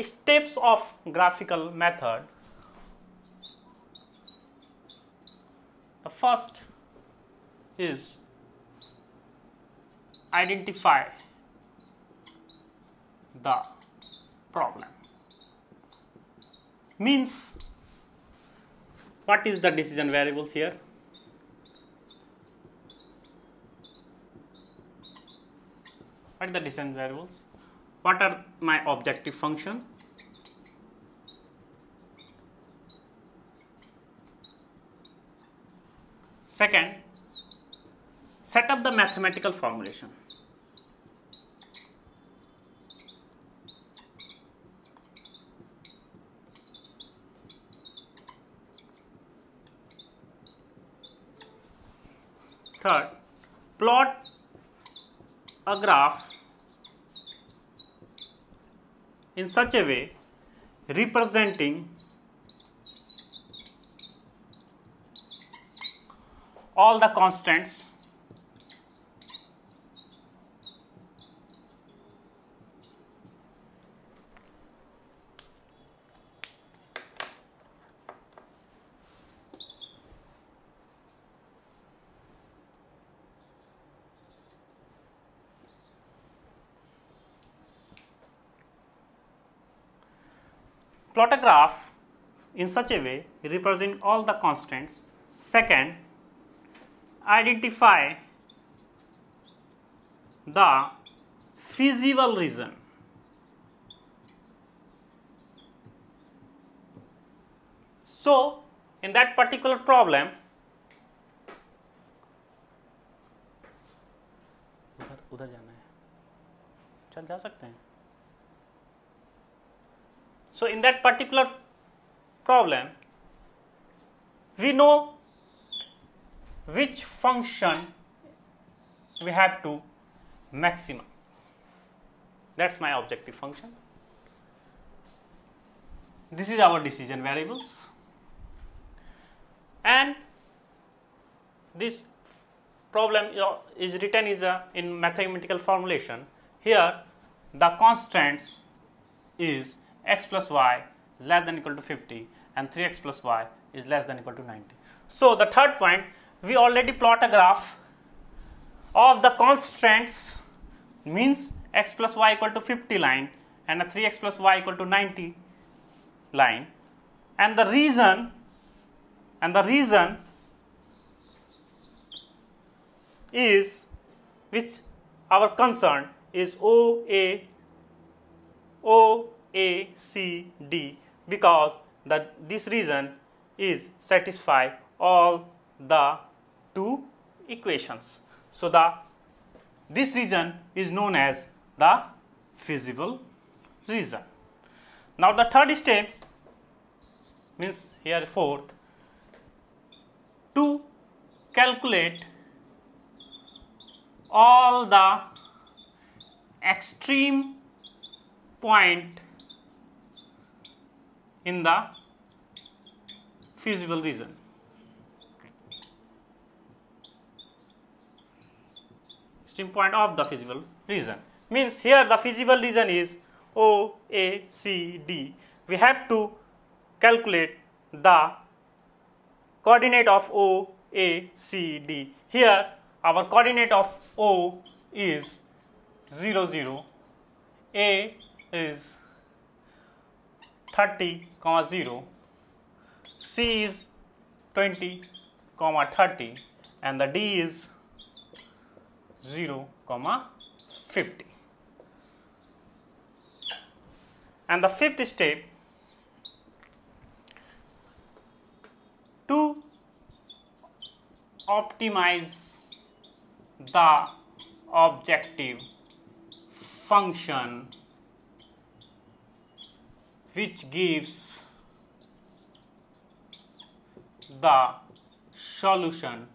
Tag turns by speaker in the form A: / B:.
A: Steps of graphical method. The first is identify the problem. Means what is the decision variables here? What are the decision variables? What are my objective function? Second, set up the mathematical formulation. Third, plot a graph in such a way representing all the constraints plot a graph in such a way represent all the constants. Second, identify the feasible region. So, in that particular problem, उधर उधर जाना है चल जा सकते हैं so in that particular problem, we know which function we have to maximum. That's my objective function. This is our decision variables and this problem is written is a, in mathematical formulation. Here the constraints is x plus y less than equal to 50 and 3x plus y is less than equal to 90. So the third point we already plot a graph of the constraints means x plus y equal to 50 line and a 3x plus y equal to 90 line and the reason and the reason is which our concern is O A O a, C, D because that this region is satisfy all the two equations. So the this region is known as the feasible region. Now the third step means here fourth to calculate all the extreme point in the feasible region. Extreme point of the feasible region means here the feasible region is O, A, C, D. We have to calculate the coordinate of O, A, C, D. Here our coordinate of O is 0, 0, A is 30 comma 0 C is 20 comma 30 and the D is 0 comma 50 and the fifth step to optimize the objective function which gives the solution